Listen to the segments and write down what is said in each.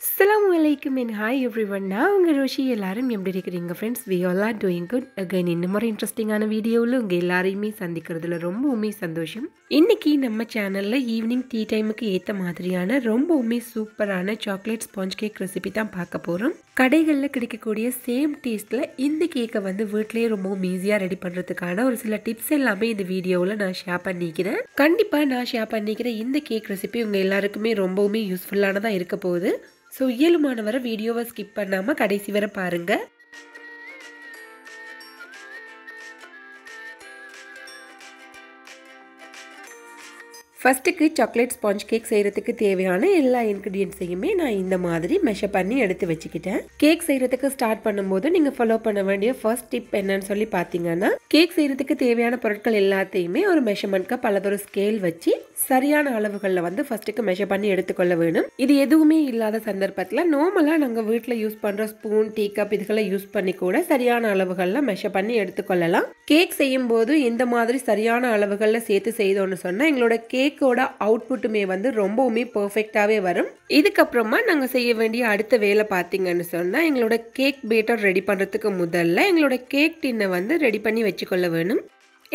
அஸ்லாம் வலைக்கும் என் hi every one நான் உங்கள் ரோஷி. எல்லாரும் எப்படி இருக்கிறீங்க friends we all are doing good again இன்னும் ஒரு இன்ட்ரெஸ்டிங்கான வீடியோவில் உங்கள் எல்லாரையுமே சந்திக்கிறதுல ரொம்பவுமே சந்தோஷம். இன்னைக்கு நம்ம சேனலில் ஈவினிங் டீ டைமுக்கு ஏற்ற மாதிரியான ரொம்பவுமே சூப்பரான சாக்லேட் ஸ்பாஞ்ச் கேக் ரெசிபி தான் பார்க்க போகிறோம் கடைகளில் கிடைக்கக்கூடிய சேம் டேஸ்ட்டில் இந்த கேக்கை வந்து வீட்லேயே ரொம்பவும் ஈஸியாக ரெடி பண்ணுறதுக்கான ஒரு சில டிப்ஸ் எல்லாமே இந்த வீடியோவில் நான் ஷேர் பண்ணிக்கிறேன். கண்டிப்பாக நான் ஷேர் பண்ணிக்கிற இந்த கேக் ரெசிபி உங்கள் எல்லாருக்குமே ரொம்பவுமே யூஸ்ஃபுல்லானதாக இருக்க போகுது. ஸோ இயலுமானவரை வீடியோவை ஸ்கிப் பண்ணாமல் கடைசி வரை பாருங்கள் ஃபஸ்ட்டுக்கு சாக்லேட் ஸ்பாஞ்ச் கேக் செய்கிறதுக்கு தேவையான எல்லா இன்க்ரீடியன்ஸையுமே நான் இந்த மாதிரி மெஷர் பண்ணி எடுத்து வச்சுக்கிட்டேன். கேக் செய்கிறதுக்கு ஸ்டார்ட் பண்ணும்போது நீங்கள் ஃபாலோ பண்ண வேண்டிய ஃபர்ஸ்ட் டிப் என்னன்னு சொல்லி பார்த்தீங்கன்னா கேக் செய்கிறதுக்கு தேவையான பொருட்கள் எல்லாத்தையுமே ஒரு மெஷர்மெண்ட்க்கு கப் அல்லது ஒரு ஸ்கேல் வச்சு சரியான அளவுகளில் வந்து ஃபர்ஸ்ட்டுக்கு மெஷர் பண்ணி எடுத்துக்கொள்ள வேணும். இது எதுவுமே இல்லாத சந்தர்ப்பத்தில் நார்மலாக நாங்கள் வீட்டில் யூஸ் பண்ணுற ஸ்பூன் டீ கப் இதுகளை யூஸ் பண்ணி கூட சரியான அளவுகளில் மெஷர் பண்ணி எடுத்துக்கொள்ளலாம். கேக் செய்யும் போது இந்த மாதிரி சரியான அளவுகளில் சேர்த்து செய்தோன்னு சொன்னால் எங்களோட கேக் கேக்கோட அவுட்புட்டுமே வந்து ரொம்பவுமே பர்ஃபெக்டாகவே வரும். இதுக்கப்புறமா நாங்கள் செய்ய வேண்டிய அடுத்த வேலை பார்த்தீங்கன்னு சொன்னால் எங்களோட கேக் பேட்டர் ரெடி பண்ணுறதுக்கு முதல்ல எங்களோட கேக் டின்னை வந்து ரெடி பண்ணி வச்சுக்கொள்ள வேணும்.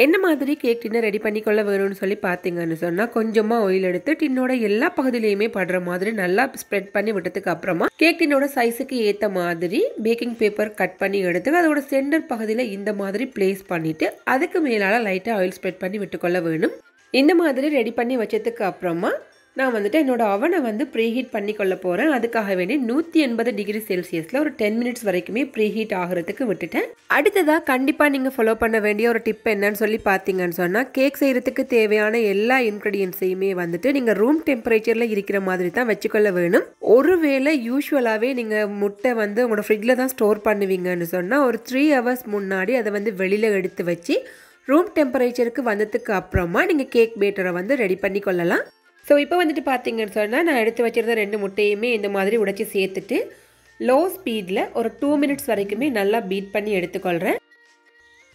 என்ன மாதிரி கேக் டின்னை ரெடி பண்ணிக்கொள்ள வேணும்னு சொல்லி பார்த்தீங்கன்னு சொன்னால் கொஞ்சமாக ஆயில் எடுத்து டின்னோட எல்லா பகுதியிலையுமே படுற மாதிரி நல்லா ஸ்ப்ரெட் பண்ணி விட்டதுக்கு அப்புறமா கேக் டின்னோட சைஸுக்கு ஏற்ற மாதிரி பேக்கிங் பேப்பர் கட் பண்ணி எடுத்து அதோட சென்டர் பகுதியில் இந்த மாதிரி பிளேஸ் பண்ணிவிட்டு அதுக்கு மேலால் லைட்டாக ஆயில் ஸ்ப்ரெட் பண்ணி விட்டுக்கொள்ள வேணும். இந்த மாதிரி ரெடி பண்ணி வச்சதுக்கு அப்புறமா நான் வந்துட்டு என்னோடய அவனை வந்து ப்ரீஹீட் பண்ணி கொள்ள போகிறேன் அதுக்காக வேண்டி நூற்றி எண்பது டிகிரி செல்சியஸில் ஒரு டென் மினிட்ஸ் வரைக்குமே ப்ரீஹீட் ஆகிறதுக்கு விட்டுட்டேன். அடுத்ததாக கண்டிப்பாக நீங்கள் ஃபாலோ பண்ண வேண்டிய ஒரு டிப் என்னன்னு சொல்லி பார்த்தீங்கன்னு சொன்னால் கேக் செய்கிறதுக்கு தேவையான எல்லா இன்க்ரீடியன்ஸையுமே வந்துட்டு நீங்கள் ரூம் டெம்பரேச்சரில் இருக்கிற மாதிரி தான் வச்சுக்கொள்ள வேணும். ஒருவேளை யூஸ்வலாகவே நீங்கள் முட்டை வந்து உங்களோட ஃப்ரிட்ஜில் தான் ஸ்டோர் பண்ணுவீங்கன்னு சொன்னால் ஒரு த்ரீ ஹவர்ஸ் முன்னாடி அதை வந்து வெளியில் எடுத்து வச்சு ரூம் டெம்பரேச்சருக்கு வந்ததுக்கு அப்புறமா நீங்கள் கேக் பேட்டரை வந்து ரெடி பண்ணி கொள்ளலாம் ஸோ இப்போ வந்துட்டு பார்த்தீங்கன்னு சொன்னால் நான் எடுத்து வச்சுருந்த ரெண்டு முட்டையுமே இந்த மாதிரி உடைச்சி சேர்த்துட்டு லோ ஸ்பீடில் ஒரு டூ மினிட்ஸ் வரைக்குமே நல்லா பீட் பண்ணி எடுத்துக்கொள்கிறேன்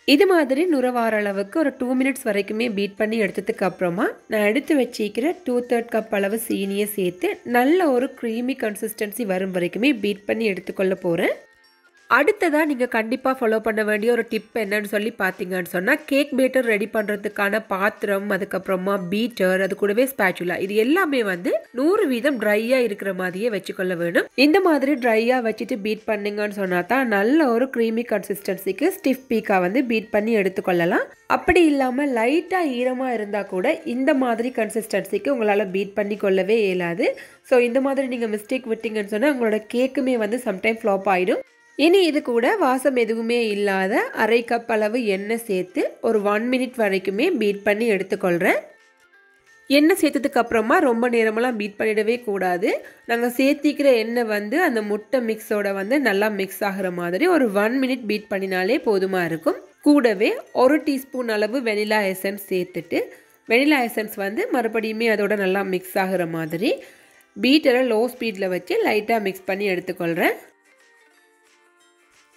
இது மாதிரி நுரவார அளவுக்கு ஒரு டூ மினிட்ஸ் வரைக்குமே பீட் பண்ணி எடுத்ததுக்கு அப்புறமா நான் எடுத்து வச்சிக்கிற டூ தேர்ட் கப் அளவு சீனியை சேர்த்து நல்ல ஒரு க்ரீமி கன்சிஸ்டன்சி வரும் வரைக்குமே பீட் பண்ணி எடுத்துக்கொள்ள போகிறேன் அடுத்ததாக நீங்கள் கண்டிப்பாக ஃபாலோ பண்ண வேண்டிய ஒரு டிப் என்னன்னு சொல்லி பார்த்தீங்கன்னு சொன்னால் கேக் பேட்டர் ரெடி பண்ணுறதுக்கான பாத்திரம் அதுக்கப்புறமா பீட்டர் அது கூடவே ஸ்பேச்சுலா இது எல்லாமே வந்து நூறு வீதம் ட்ரையாக இருக்கிற மாதிரியே வச்சுக்கொள்ள வேணும். இந்த மாதிரி ட்ரையாக வச்சுட்டு பீட் பண்ணுங்கன்னு சொன்னால் தான் நல்ல ஒரு க்ரீமி கன்சிஸ்டன்சிக்கு ஸ்டிஃப் பீக்காக வந்து பீட் பண்ணி எடுத்துக்கொள்ளலாம். அப்படி இல்லாமல் லைட்டாக ஈரமாக இருந்தால் கூட இந்த மாதிரி கன்சிஸ்டன்சிக்கு உங்களால் பீட் பண்ணி கொள்ளவே இயலாது. ஸோ இந்த மாதிரி நீங்கள் மிஸ்டேக் விட்டீங்கன்னு சொன்னால் உங்களோட கேக்குமே வந்து சம்டைம் ஃப்ளாப் ஆகிடும் இனி இது கூட வாசம் எதுவுமே இல்லாத அரை கப் அளவு எண்ணெய் சேர்த்து ஒரு ஒன் மினிட் வரைக்குமே பீட் பண்ணி எடுத்துக்கொள்கிறேன் எண்ணெய் சேர்த்ததுக்கு அப்புறமா ரொம்ப நேரமெல்லாம் பீட் பண்ணிடவே கூடாது. நாங்கள் சேர்த்திக்கிற எண்ணெய் வந்து அந்த முட்டை மிக்ஸோட வந்து நல்லா மிக்ஸ் ஆகிற மாதிரி ஒரு ஒன் மினிட் பீட் பண்ணினாலே போதுமாக இருக்கும். கூடவே ஒரு டீஸ்பூன் அளவு வெனிலா எசன்ஸ் சேர்த்துட்டு வெனிலா எசன்ஸ் வந்து மறுபடியுமே அதோட நல்லா மிக்ஸ் ஆகிற மாதிரி பீட்டரை லோ ஸ்பீடில் வச்சு லைட்டாக மிக்ஸ் பண்ணி எடுத்துக்கொள்கிறேன்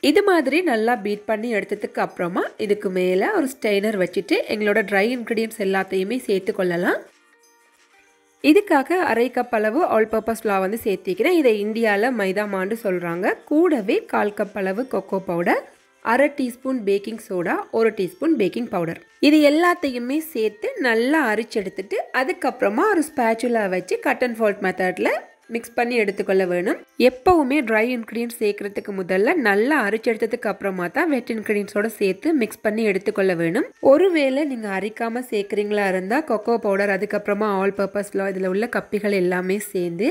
இது மாதிரி நல்லா பீட் பண்ணி எடுத்ததுக்கு அப்புறமா இதுக்கு மேலே ஒரு ஸ்டெய்னர் வச்சுட்டு எங்களோட ட்ரை இன்க்ரீடியன்ஸ் எல்லாத்தையுமே சேர்த்து கொள்ளலாம். இதுக்காக அரை கப் அளவு ஆல் பர்பஸ் ஃப்ளா வந்து சேர்த்திக்கிறேன். இதை இந்தியாவில் மைதா மாண்டு சொல்கிறாங்க கூடவே கால் கப் அளவு கொக்கோ பவுடர் அரை டீஸ்பூன் பேக்கிங் சோடா ஒரு டீஸ்பூன் பேக்கிங் பவுடர் இது எல்லாத்தையுமே சேர்த்து நல்லா அரிச்செடுத்துட்டு அதுக்கப்புறமா ஒரு ஸ்பேச்சுலா வச்சு கட் அண்ட் ஃபோல்ட் மெத்தடில் மிக்ஸ் பண்ணி எடுத்துக்கொள்ள வேணும். எப்போவுமே ட்ரை இன்க்ரீடியன்ஸ் சேர்க்கறதுக்கு முதல்ல நல்லா அரைச்செடுத்ததுக்கு அப்புறமா தான் வெட் இன்க்ரீடியன்ஸோட சேர்த்து மிக்ஸ் பண்ணி எடுத்துக்கொள்ள வேணும். ஒருவேளை நீங்கள் அரைக்காமல் சேர்க்குறீங்களா இருந்தால் கொக்கோ பவுடர் அதுக்கப்புறமா ஆல் பர்பஸ்லாம் இதில் உள்ள கப்பிகள் எல்லாமே சேர்ந்து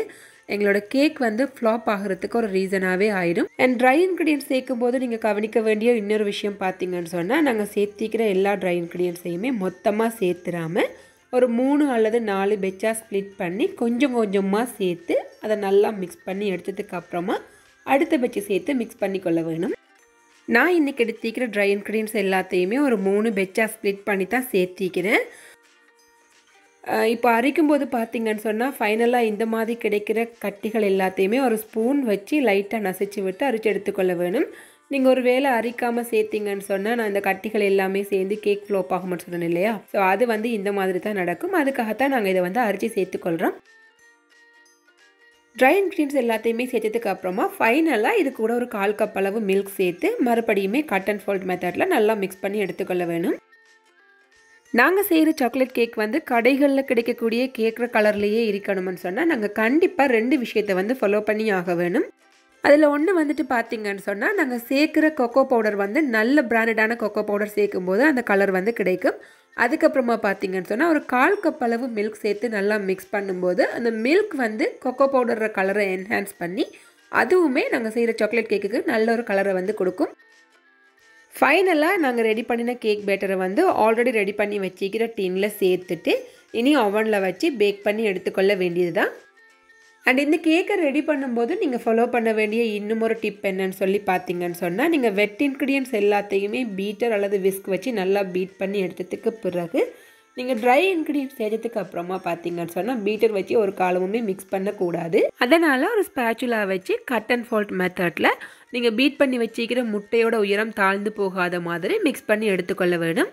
எங்களோட கேக் வந்து ஃப்ளாப் ஆகிறதுக்கு ஒரு ரீசனாகவே ஆயிடும். அண்ட் ட்ரை இன்க்ரீடியன்ஸ் சேர்க்கும் போது நீங்கள் கவனிக்க வேண்டிய இன்னொரு விஷயம் பார்த்தீங்கன்னு சொன்னால் நாங்கள் சேர்த்திக்கிற எல்லா ட்ரை இன்க்ரீடியன்ஸையுமே மொத்தமாக சேர்த்துறாமல் ஒரு மூணு அல்லது நாலு பெச்சாக ஸ்ப்ளிட் பண்ணி கொஞ்சம் கொஞ்சமாக சேர்த்து அதை நல்லா மிக்ஸ் பண்ணி எடுத்ததுக்கப்புறமா அடுத்த பெச்சு சேர்த்து மிக்ஸ் பண்ணி கொள்ள வேணும். நான் இன்றைக்கி எடுத்திக்கிற ட்ரை இன்க்ரீடியன்ஸ் எல்லாத்தையுமே ஒரு மூணு பெச்சாக ஸ்ப்ளிட் பண்ணி தான் சேர்த்திக்கிறேன் இப்போ அரைக்கும் போது பார்த்தீங்கன்னு சொன்னால் ஃபைனலாக இந்த மாதிரி கிடைக்கிற கட்டிகள் எல்லாத்தையுமே ஒரு ஸ்பூன் வச்சு லைட்டாக நசிச்சு விட்டு அரிச்சு எடுத்துக்கொள்ள வேணும். நீங்கள் ஒரு வேளை அரிக்காமல் சேர்த்திங்கன்னு சொன்னால் நான் இந்த கட்டிகள் எல்லாமே சேர்ந்து கேக் ஃப்ளோப் ஆகும்னு சொன்னேன் இல்லையா? ஸோ அது வந்து இந்த மாதிரி தான் நடக்கும். அதுக்காகத்தான் நாங்கள் இதை வந்து அரிச்சு சேர்த்துக்கொள்கிறோம் ட்ரை இன்க்ரீடியன்ஸ் எல்லாத்தையுமே சேர்த்ததுக்கு அப்புறமா ஃபைனலாக இது கூட ஒரு கால் கப் அளவு மில்க் சேர்த்து மறுபடியுமே கட் அண்ட் ஃபோல்ட் மெத்தடில் நல்லா மிக்ஸ் பண்ணி எடுத்துக்கொள்ள வேணும். நாங்கள் செய்கிற சாக்லேட் கேக் வந்து கடைகளில் கிடைக்கக்கூடிய கேக்கிற கலர்லேயே இருக்கணும்னு சொன்னால் நாங்கள் கண்டிப்பாக ரெண்டு விஷயத்தை வந்து ஃபாலோ பண்ணி ஆக வேணும். அதில் ஒன்று வந்துட்டு பார்த்தீங்கன்னு சொன்னால் நாங்கள் சேர்க்குற கொக்கோ பவுடர் வந்து நல்ல பிராண்டடான கொக்கோ பவுடர் சேர்க்கும் போது அந்த கலர் வந்து கிடைக்கும். அதுக்கப்புறமா பார்த்தீங்கன்னு சொன்னால் ஒரு கால் கப் அளவு மில்க் சேர்த்து நல்லா மிக்ஸ் பண்ணும்போது அந்த மில்க் வந்து கொக்கோ பவுடரோட கலரை என்ஹான்ஸ் பண்ணி அதுவுமே நாங்கள் செய்கிற சாக்லேட் கேக்குக்கு நல்ல ஒரு கலரை வந்து கொடுக்கும். ஃபைனலாக நாங்கள் ரெடி பண்ணின கேக் பேட்டரை வந்து ஆல்ரெடி ரெடி பண்ணி வச்சுக்கிற டின்னில் சேர்த்துட்டு இனி அவனில் வச்சு பேக் பண்ணி எடுத்துக்கொள்ள வேண்டியது தான் அண்ட் இந்த கேக்கை ரெடி பண்ணும்போது நீங்கள் ஃபாலோ பண்ண வேண்டிய இன்னும் ஒரு டிப் என்னன்னு சொல்லி பார்த்தீங்கன்னு சொன்னால் நீங்கள் வெட் இன்க்ரீடியன்ஸ் எல்லாத்தையுமே பீட்டர் அல்லது விஸ்க் வச்சு நல்லா பீட் பண்ணி எடுத்ததுக்கு பிறகு நீங்கள் ட்ரை இன்க்ரீடியன்ஸ் சேர்த்ததுக்கு அப்புறமா பார்த்தீங்கன்னு சொன்னால் பீட்டர் வச்சு ஒரு காலமுமே மிக்ஸ் பண்ணக்கூடாது. அதனால் ஒரு ஸ்பேச்சுலா வச்சு கட் அண்ட் ஃபால்ட் மெத்தடில் நீங்கள் பீட் பண்ணி வச்சிக்கிற முட்டையோட உயரம் தாழ்ந்து போகாத மாதிரி மிக்ஸ் பண்ணி எடுத்துக்கொள்ள வேணும்.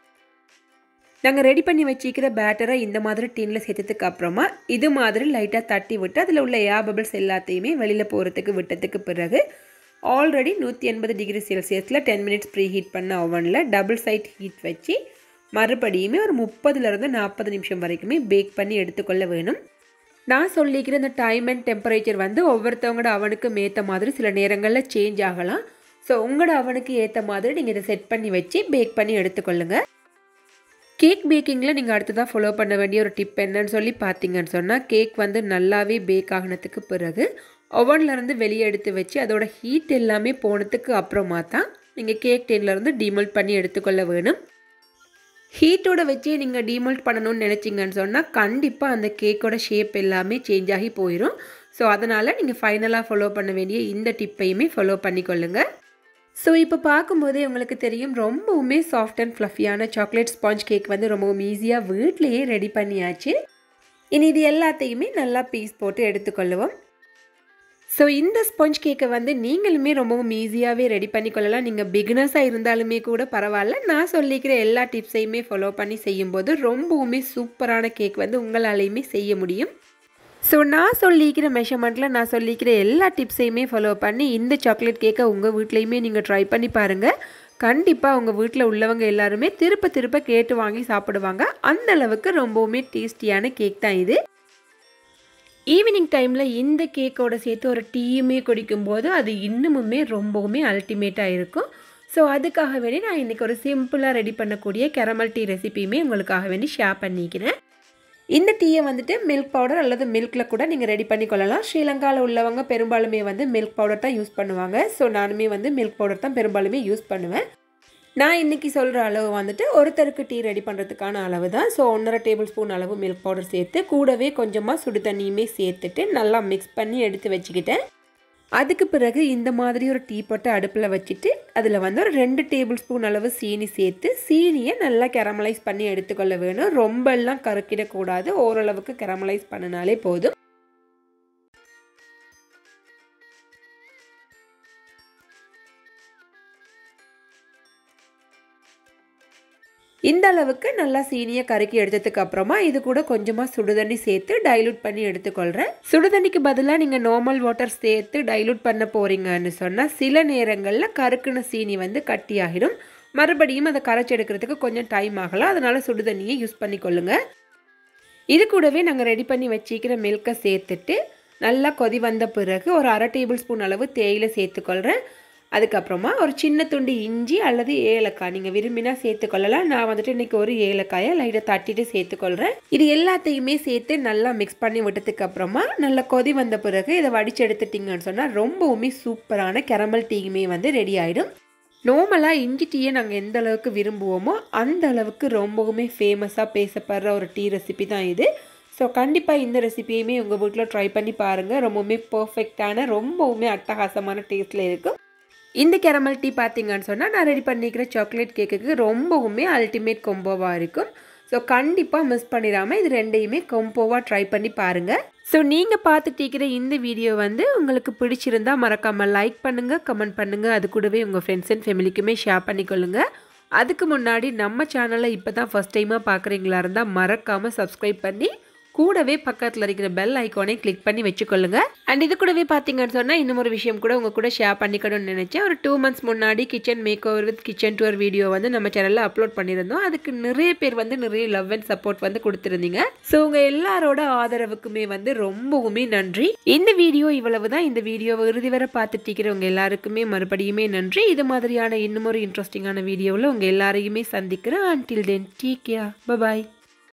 நாங்கள் ரெடி பண்ணி வச்சிக்கிற பேட்டரை இந்த மாதிரி டீனில் சேர்த்ததுக்கு அப்புறமா இது மாதிரி லைட்டாக தட்டி விட்டு அதில் உள்ள ஏர் பபிள்ஸ் எல்லாத்தையுமே வெளியில் போகிறதுக்கு விட்டதுக்கு பிறகு ஆல்ரெடி நூற்றி எண்பது டிகிரி செல்சியஸில் டென் மினிட்ஸ் ப்ரீ ஹீட் பண்ண ஓவனில் டபுள் சைட் ஹீட் வச்சு மறுபடியுமே ஒரு முப்பதுலேருந்து நாற்பது நிமிஷம் வரைக்குமே பேக் பண்ணி எடுத்துக்கொள்ள வேணும். நான் சொல்லிக்கிற இந்த டைம் அண்ட் டெம்பரேச்சர் வந்து ஒவ்வொருத்தவங்களோட அவனுக்கு ஏற்ற மாதிரி சில நேரங்களில் சேஞ்ச் ஆகலாம். ஸோ உங்களோட அவனுக்கு ஏற்ற மாதிரி நீங்கள் இதை செட் பண்ணி வச்சு பேக் பண்ணி எடுத்துக்கொள்ளுங்கள் கேக் பேக்கிங்கில் நீங்கள் அடுத்ததாக ஃபாலோ பண்ண வேண்டிய ஒரு டிப் என்னன்னு சொல்லி பார்த்தீங்கன்னு சொன்னால் கேக் வந்து நல்லாவே பேக் ஆகினதுக்கு பிறகு ஒவ்வொன்றிலேருந்து வெளியே எடுத்து வச்சு அதோட ஹீட் எல்லாமே போனதுக்கு அப்புறமா தான் நீங்கள் கேக் டென்லேருந்து டிமோல்ட் பண்ணி எடுத்துக்கொள்ள வேணும். ஹீட்டோட வச்சே நீங்கள் டிமோல்ட் பண்ணணும்னு நினச்சிங்கன்னு சொன்னால் கண்டிப்பாக அந்த கேக்கோட ஷேப் எல்லாமே சேஞ்ச் ஆகி போயிடும் ஸோ அதனால் நீங்கள் ஃபைனலாக ஃபாலோ பண்ண வேண்டிய இந்த டிப்பையுமே ஃபாலோ பண்ணிக்கொள்ளுங்கள் ஸோ இப்போ பார்க்கும்போதே உங்களுக்கு தெரியும் ரொம்பவுமே சாஃப்ட் அண்ட் ஃப்ளஃபியான சாக்லேட் ஸ்பாஞ்ச் கேக் வந்து ரொம்பவும் ஈஸியாக வீட்லேயே ரெடி பண்ணியாச்சு. இனி இது எல்லாத்தையுமே நல்லா பீஸ் போட்டு எடுத்துக்கொள்ளுவோம். ஸோ இந்த ஸ்பாஞ்ச் கேக்கை வந்து நீங்களுமே ரொம்பவும் ஈஸியாகவே ரெடி பண்ணிக்கொள்ளலாம். நீங்கள் பிகினர்ஸாக இருந்தாலுமே கூட பரவாயில்ல. நான் சொல்லிக்கிற எல்லா டிப்ஸையுமே ஃபாலோ பண்ணி செய்யும்போது ரொம்பவுமே சூப்பரான கேக் வந்து உங்களாலையுமே செய்ய முடியும். ஸோ நான் சொல்லிக்கிற மெஷர்மெண்ட்டில் நான் சொல்லிக்கிற எல்லா டிப்ஸையுமே ஃபாலோ பண்ணி இந்த சாக்லேட் கேக்கை உங்கள் வீட்லேயுமே நீங்கள் ட்ரை பண்ணி பாருங்கள் கண்டிப்பாக உங்கள் வீட்டில் உள்ளவங்க எல்லாருமே திருப்ப திருப்ப கேட்டு வாங்கி சாப்பிடுவாங்க. அந்த அளவுக்கு ரொம்பவுமே டேஸ்டியான கேக் தான் இது. ஈவினிங் டைமில் இந்த கேக்கோட சேர்த்து ஒரு டீயுமே குடிக்கும்போது அது இன்னுமுமே ரொம்பவுமே அல்டிமேட்டாக இருக்கும். ஸோ அதுக்காக வேண்டி நான் இன்றைக்கி ஒரு சிம்பிளாக ரெடி பண்ணக்கூடிய கெரமல் டீ ரெசிபியுமே உங்களுக்காக வேண்டி ஷேர் பண்ணிக்கிறேன். இந்த டீயை வந்துட்டு மில்க் பவுடர் அல்லது மில்கில் கூட நீங்கள் ரெடி பண்ணி கொள்ளலாம் ஸ்ரீலங்காவில் உள்ளவங்க பெரும்பாலுமே வந்து மில்க் பவுடர் தான் யூஸ் பண்ணுவாங்க. ஸோ நானுமே வந்து மில்க் பவுடர் தான் பெரும்பாலுமே யூஸ் பண்ணுவேன். நான் இன்றைக்கி சொல்கிற அளவு வந்துட்டு ஒருத்தருக்கு டீ ரெடி பண்ணுறதுக்கான அளவு தான் ஸோ ஒன்றரை டேபிள் ஸ்பூன் அளவு மில்க் பவுடர் சேர்த்து கூடவே கொஞ்சமாக சுடு தண்ணியுமே சேர்த்துட்டு நல்லா மிக்ஸ் பண்ணி எடுத்து வச்சுக்கிட்டேன். அதுக்கு பிறகு இந்த மாதிரி ஒரு டீ போட்டு அடுப்பில் வச்சுட்டு அதில் வந்து ஒரு ரெண்டு டேபிள் ஸ்பூன் அளவு சீனி சேர்த்து சீனியை நல்லா கெரமலைஸ் பண்ணி எடுத்துக்கொள்ள வேணும். ரொம்பலாம் கருக்கிடக்கூடாது. ஓரளவுக்கு கெரமலைஸ் பண்ணினாலே போதும். இந்த அளவுக்கு நல்லா சீனியை கருக்கி எடுத்ததுக்கு அப்புறமா இது கூட கொஞ்சமாக சுடுதண்ணி சேர்த்து டைலூட் பண்ணி எடுத்துக்கொள்கிறேன் சுடுதண்ணிக்கு பதிலாக நீங்கள் நார்மல் வாட்டர் சேர்த்து டைலூட் பண்ண போகிறீங்கன்னு சொன்னால் சில நேரங்களில் கருக்குன சீனி வந்து கட்டியாகிடும். மறுபடியும் அதை கரைச்சி எடுக்கிறதுக்கு கொஞ்சம் டைம் ஆகலாம். அதனால் சுடுதண்ணியை யூஸ் பண்ணிக்கொள்ளுங்க. இது கூடவே நாங்கள் ரெடி பண்ணி வச்சிக்கிற மில்கை சேர்த்துட்டு நல்லா கொதி வந்த பிறகு ஒரு அரை டேபிள் ஸ்பூன் அளவு தேயிலை சேர்த்துக்கொள்கிறேன் அதுக்கப்புறமா ஒரு சின்ன துண்டு இஞ்சி அல்லது ஏலக்காய் நீங்கள் விரும்பினா சேர்த்துக்கொள்ளலாம் நான் வந்துட்டு இன்றைக்கி ஒரு ஏலக்காயை லைட்டாக தட்டிட்டு சேர்த்துக்கொள்கிறேன் இது எல்லாத்தையுமே சேர்த்து நல்லா மிக்ஸ் பண்ணி விட்டதுக்கு அப்புறமா நல்லா கொதி வந்த பிறகு இதை வடித்து எடுத்துட்டிங்கன்னு சொன்னால் ரொம்பவுமே சூப்பரான கெரமல் டீயுமே வந்து ரெடி ஆகிடும் நார்மலாக இஞ்சி டீயை நாங்கள் எந்த அளவுக்கு விரும்புவோமோ அந்த அளவுக்கு ரொம்பவுமே ஃபேமஸாக பேசப்படுற ஒரு டீ ரெசிபி தான் இது. ஸோ கண்டிப்பாக இந்த ரெசிபியுமே உங்கள் வீட்டில் ட்ரை பண்ணி பாருங்கள் ரொம்பவுமே பர்ஃபெக்டான ரொம்பவுமே அட்டகாசமான டேஸ்ட்டில் இருக்கும். இந்த கேரமல் டீ பார்த்தீங்கன்னு சொன்னால் நான் ரெடி பண்ணிக்கிற சாக்லேட் கேக்குக்கு ரொம்பவுமே அல்டிமேட் கொம்போவாக இருக்கும். ஸோ கண்டிப்பாக மிஸ் பண்ணிடாமல் இது ரெண்டையுமே கொம்போவாக ட்ரை பண்ணி பாருங்கள் ஸோ நீங்கள் பார்த்துட்டு இந்த வீடியோ வந்து உங்களுக்கு பிடிச்சிருந்தா மறக்காமல் லைக் பண்ணுங்கள் கமெண்ட் பண்ணுங்கள் அது கூடவே உங்கள் ஃப்ரெண்ட்ஸ் அண்ட் ஃபேமிலிக்குமே ஷேர் பண்ணிக்கொள்ளுங்க. அதுக்கு முன்னாடி நம்ம சேனலை இப்போ தான் ஃபஸ்ட் டைமாக பார்க்குறீங்களா இருந்தால் மறக்காமல் சப்ஸ்கிரைப் பண்ணி கூடவே பக்கத்தில் இருக்கிற பெல் ஐக்கானே கிளிக் பண்ணி வச்சுக்கொள்ளுங்க. அண்ட் இது கூடவே பார்த்தீங்கன்னு சொன்னால் இன்னும் ஒரு விஷயம் கூட உங்கள் கூட ஷேர் பண்ணிக்கணும்னு நினச்சேன். ஒரு டூ மந்த்ஸ் முன்னாடி kitchen makeover with kitchen tour video வந்து நம்ம சேனலில் அப்லோட் பண்ணியிருந்தோம். அதுக்கு நிறைய பேர் வந்து நிறைய லவ் அண்ட் சப்போர்ட் வந்து கொடுத்துருந்தீங்க. ஸோ உங்கள் எல்லாரோட ஆதரவுக்குமே வந்து ரொம்பவுமே நன்றி. இந்த வீடியோ இவ்வளவு தான் இந்த வீடியோவை இறுதி வரை பார்த்துட்டு இருக்கிறவங்க எல்லாருக்குமே மறுபடியுமே நன்றி. இது மாதிரியான இன்னும் ஒரு இன்ட்ரெஸ்டிங்கான வீடியோவில் உங்கள் எல்லாரையுமே சந்திக்கிறேன். Until then take care bye bye